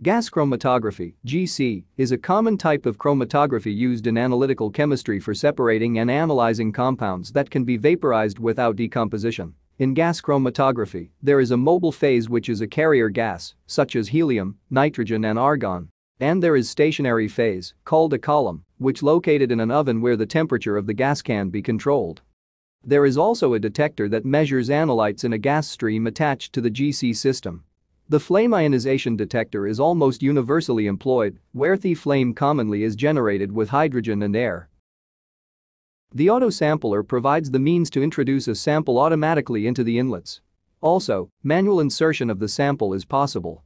Gas chromatography GC, is a common type of chromatography used in analytical chemistry for separating and analyzing compounds that can be vaporized without decomposition. In gas chromatography, there is a mobile phase which is a carrier gas, such as helium, nitrogen and argon. And there is stationary phase, called a column, which located in an oven where the temperature of the gas can be controlled. There is also a detector that measures analytes in a gas stream attached to the GC system. The flame ionization detector is almost universally employed, where the flame commonly is generated with hydrogen and air. The autosampler provides the means to introduce a sample automatically into the inlets. Also, manual insertion of the sample is possible.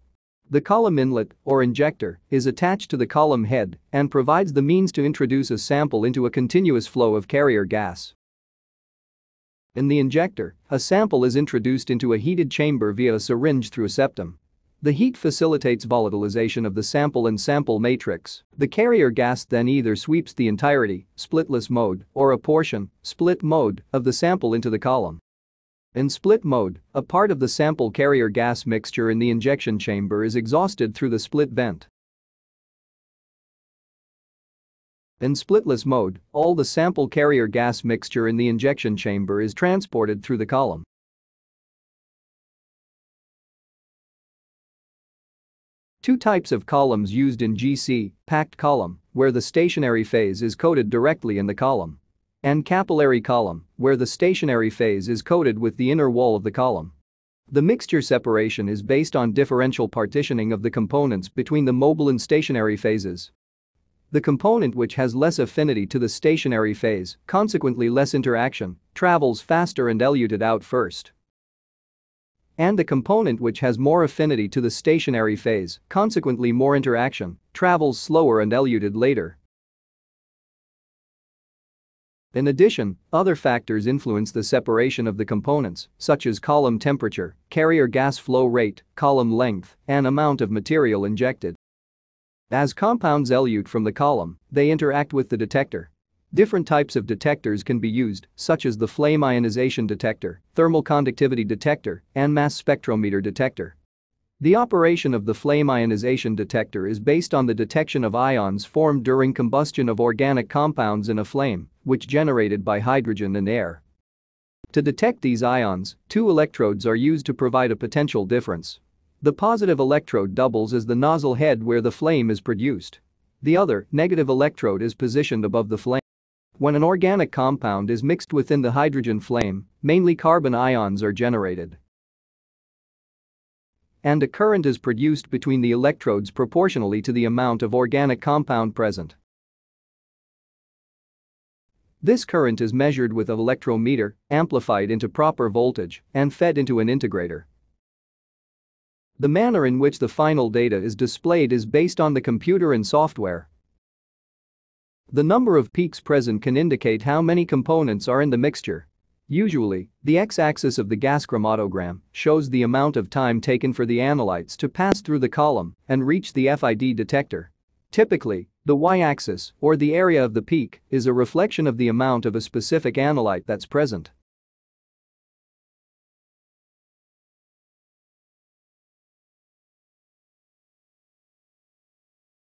The column inlet, or injector, is attached to the column head and provides the means to introduce a sample into a continuous flow of carrier gas. In the injector, a sample is introduced into a heated chamber via a syringe through a septum. The heat facilitates volatilization of the sample and sample matrix. The carrier gas then either sweeps the entirety, splitless mode, or a portion, split mode, of the sample into the column. In split mode, a part of the sample carrier gas mixture in the injection chamber is exhausted through the split vent. In splitless mode, all the sample carrier gas mixture in the injection chamber is transported through the column. Two types of columns used in GC, packed column, where the stationary phase is coated directly in the column. And capillary column, where the stationary phase is coated with the inner wall of the column. The mixture separation is based on differential partitioning of the components between the mobile and stationary phases. The component which has less affinity to the stationary phase, consequently less interaction, travels faster and eluted out first. And the component which has more affinity to the stationary phase, consequently more interaction, travels slower and eluted later. In addition, other factors influence the separation of the components, such as column temperature, carrier gas flow rate, column length, and amount of material injected. As compounds elute from the column, they interact with the detector. Different types of detectors can be used, such as the flame ionization detector, thermal conductivity detector, and mass spectrometer detector. The operation of the flame ionization detector is based on the detection of ions formed during combustion of organic compounds in a flame, which generated by hydrogen and air. To detect these ions, two electrodes are used to provide a potential difference. The positive electrode doubles as the nozzle head where the flame is produced. The other, negative electrode is positioned above the flame. When an organic compound is mixed within the hydrogen flame, mainly carbon ions are generated. And a current is produced between the electrodes proportionally to the amount of organic compound present. This current is measured with an electrometer, amplified into proper voltage, and fed into an integrator. The manner in which the final data is displayed is based on the computer and software. The number of peaks present can indicate how many components are in the mixture. Usually, the x-axis of the gas chromatogram shows the amount of time taken for the analytes to pass through the column and reach the FID detector. Typically, the y-axis, or the area of the peak, is a reflection of the amount of a specific analyte that's present.